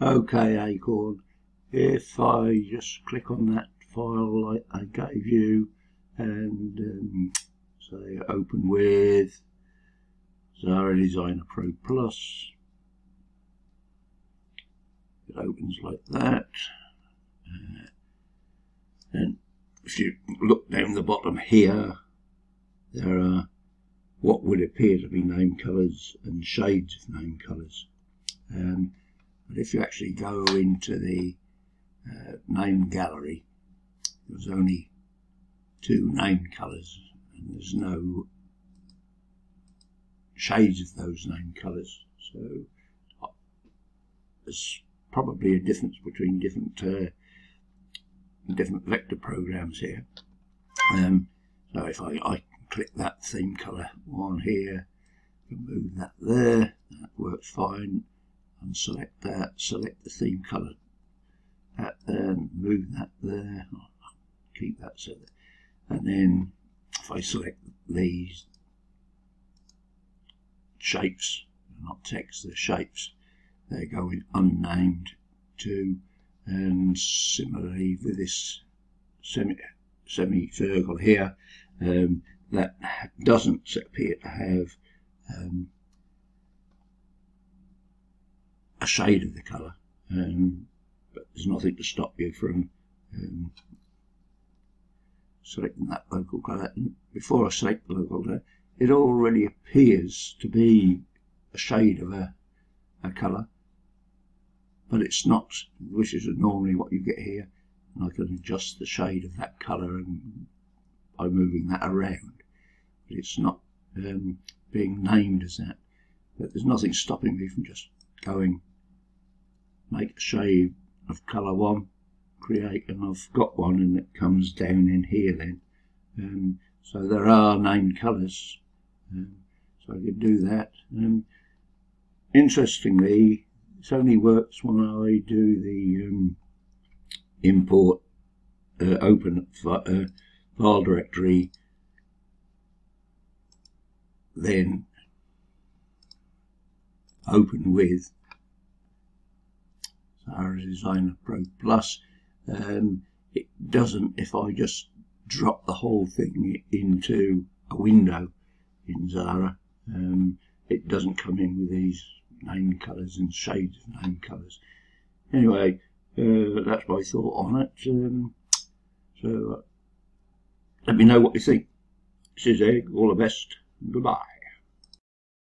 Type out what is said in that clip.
Okay, Acorn. If I just click on that file like I gave you and um, say open with Xara Designer Pro Plus, it opens like that. Uh, and if you look down the bottom here, there are what would appear to be name colours and shades of name colours. Um, but if you actually go into the uh, name gallery, there's only two name colours and there's no shades of those name colours. So uh, there's probably a difference between different uh, different vector programs here. Um, so if I, I click that theme color one here, move that there, that works fine, and select that, select the theme color, that there, move that there, keep that so and then if I select these shapes, not text, they're shapes, they're going unnamed to and similarly with this semi semicircle here um, that doesn't appear to have um, a shade of the colour um, but there's nothing to stop you from um, selecting that local colour before I select the local colour it already appears to be a shade of a, a colour but it's not, which is normally what you get here. And I can adjust the shade of that colour and by moving that around. But it's not um, being named as that. But there's nothing stopping me from just going, make a shade of colour one, create, and I've got one, and it comes down in here then. Um, so there are named colours. Um, so I could do that. Um, interestingly, this only works when I do the um, import uh, open uh, file directory then open with Xara Designer Pro Plus um, it doesn't if I just drop the whole thing into a window in Xara. um, it doesn't come in with these name colours and shades of name colours. Anyway, uh, that's my thought on it. Um, so uh, let me know what you think. This is Egg. All the best. Goodbye.